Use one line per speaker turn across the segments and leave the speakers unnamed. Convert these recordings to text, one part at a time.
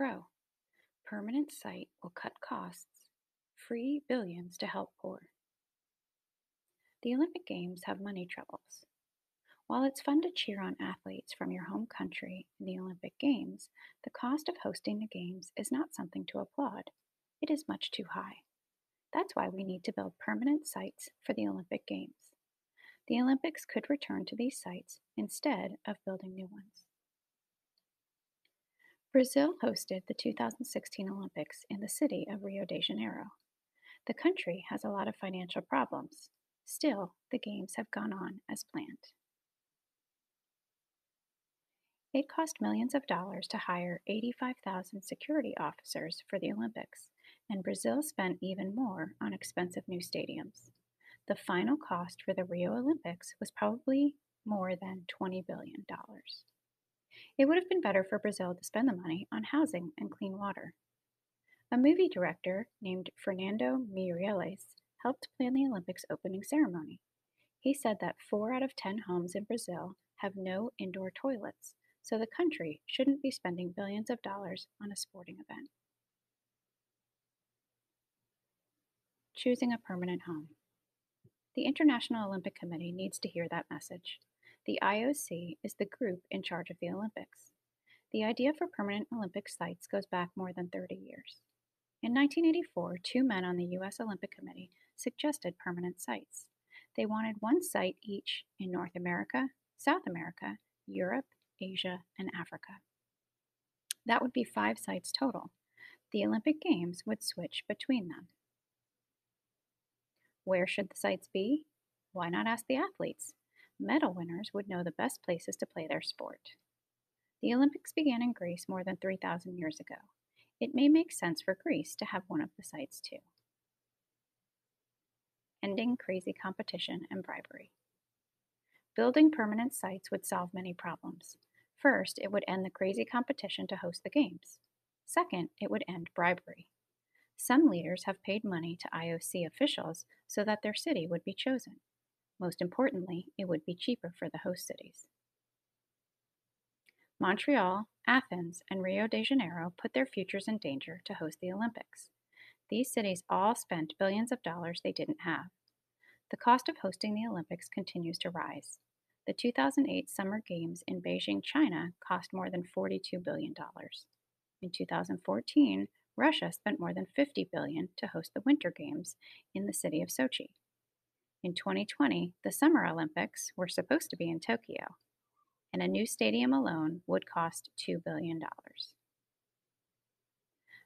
pro. Permanent site will cut costs, free billions to help poor. The Olympic Games have money troubles. While it's fun to cheer on athletes from your home country in the Olympic Games, the cost of hosting the Games is not something to applaud. It is much too high. That's why we need to build permanent sites for the Olympic Games. The Olympics could return to these sites instead of building new ones. Brazil hosted the 2016 Olympics in the city of Rio de Janeiro. The country has a lot of financial problems. Still, the Games have gone on as planned. It cost millions of dollars to hire 85,000 security officers for the Olympics, and Brazil spent even more on expensive new stadiums. The final cost for the Rio Olympics was probably more than $20 billion. It would have been better for Brazil to spend the money on housing and clean water. A movie director named Fernando Meirelles helped plan the Olympics opening ceremony. He said that four out of 10 homes in Brazil have no indoor toilets, so the country shouldn't be spending billions of dollars on a sporting event. Choosing a permanent home. The International Olympic Committee needs to hear that message. The IOC is the group in charge of the Olympics. The idea for permanent Olympic sites goes back more than 30 years. In 1984, two men on the U.S. Olympic Committee suggested permanent sites. They wanted one site each in North America, South America, Europe, Asia, and Africa. That would be five sites total. The Olympic Games would switch between them. Where should the sites be? Why not ask the athletes? Medal winners would know the best places to play their sport. The Olympics began in Greece more than 3,000 years ago. It may make sense for Greece to have one of the sites too. Ending crazy competition and bribery. Building permanent sites would solve many problems. First, it would end the crazy competition to host the Games. Second, it would end bribery. Some leaders have paid money to IOC officials so that their city would be chosen. Most importantly, it would be cheaper for the host cities. Montreal, Athens, and Rio de Janeiro put their futures in danger to host the Olympics. These cities all spent billions of dollars they didn't have. The cost of hosting the Olympics continues to rise. The 2008 Summer Games in Beijing, China cost more than $42 billion. In 2014, Russia spent more than 50 billion to host the Winter Games in the city of Sochi. In 2020, the Summer Olympics were supposed to be in Tokyo, and a new stadium alone would cost $2 billion.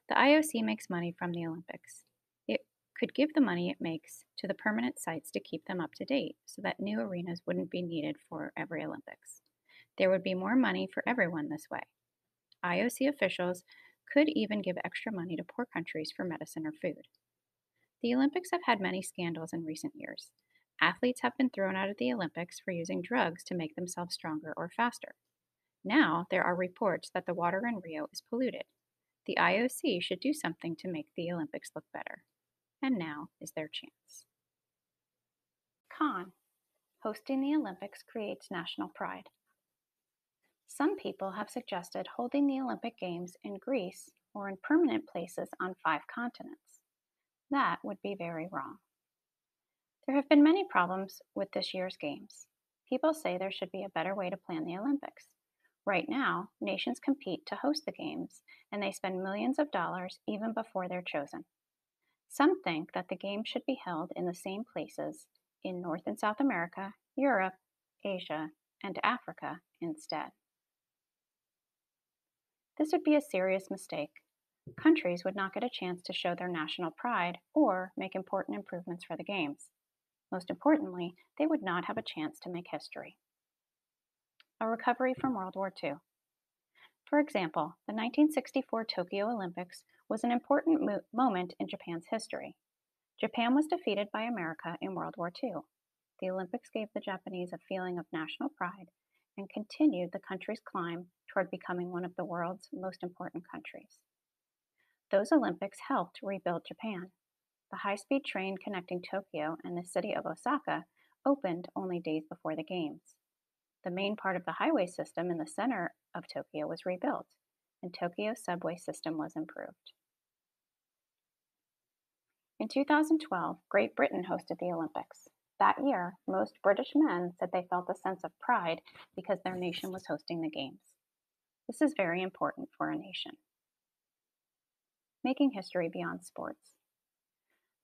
The IOC makes money from the Olympics It could give the money it makes to the permanent sites to keep them up to date so that new arenas wouldn't be needed for every Olympics. There would be more money for everyone this way. IOC officials could even give extra money to poor countries for medicine or food. The Olympics have had many scandals in recent years. Athletes have been thrown out of the Olympics for using drugs to make themselves stronger or faster. Now there are reports that the water in Rio is polluted. The IOC should do something to make the Olympics look better and now is their chance. Con Hosting the Olympics creates national pride. Some people have suggested holding the Olympic Games in Greece or in permanent places on five continents. That would be very wrong. There have been many problems with this year's Games. People say there should be a better way to plan the Olympics. Right now, nations compete to host the Games, and they spend millions of dollars even before they're chosen. Some think that the Games should be held in the same places in North and South America, Europe, Asia, and Africa instead. This would be a serious mistake. Countries would not get a chance to show their national pride or make important improvements for the Games. Most importantly, they would not have a chance to make history. A recovery from World War II. For example, the 1964 Tokyo Olympics was an important mo- moment in Japan's history. Japan was defeated by America in World War II. The Olympics gave the Japanese a feeling of national pride and continued the country's climb toward becoming one of the world's most important countries. Those Olympics helped rebuild Japan. The high speed train connecting Tokyo and the city of Osaka opened only days before the Games. The main part of the highway system in the center of Tokyo was rebuilt. and Tokyo's subway system was improved. In 2012, Great Britain hosted the Olympics. That year, most British men said they felt a sense of pride because their nation was hosting the Games. This is very important for a nation. Making history beyond sports.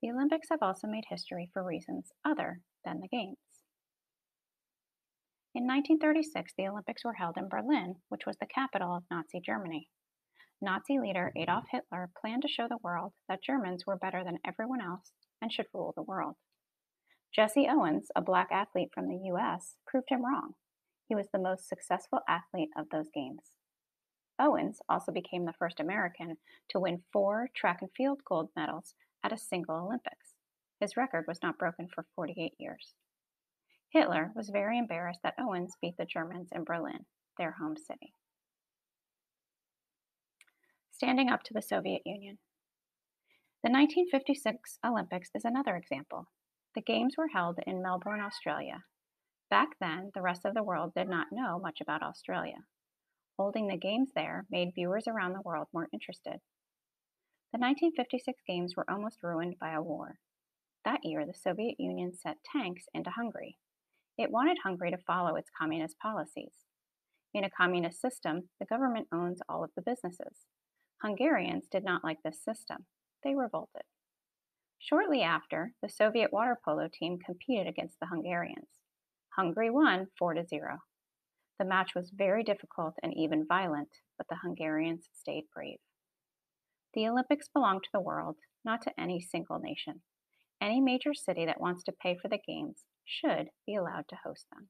The Olympics have also made history for reasons other than the Games. In 1936, the Olympics were held in Berlin, which was the capital of Nazi Germany. Nazi leader Adolf Hitler planned to show the world that Germans were better than everyone else and should rule the world. Jesse Owens, a black athlete from the US, proved him wrong. He was the most successful athlete of those games. Owens also became the first American to win four track and field gold medals at a single Olympics. His record was not broken for 48 years. Hitler was very embarrassed that Owens beat the Germans in Berlin, their home city. Standing up to the Soviet Union. The 1956 Olympics is another example. The Games were held in Melbourne, Australia. Back then, the rest of the world did not know much about Australia. Holding the Games there made viewers around the world more interested. The 1956 Games were almost ruined by a war. That year, the Soviet Union sent tanks into Hungary. It wanted Hungary to follow its communist policies. In a communist system, the government owns all of the businesses. Hungarians did not like this system. They revolted. Shortly after, the Soviet water polo team competed against the Hungarians. Hungary won 4 to 0. The match was very difficult and even violent, but the Hungarians stayed brave. The Olympics belong to the world, not to any single nation. Any major city that wants to pay for the Games should be allowed to host them.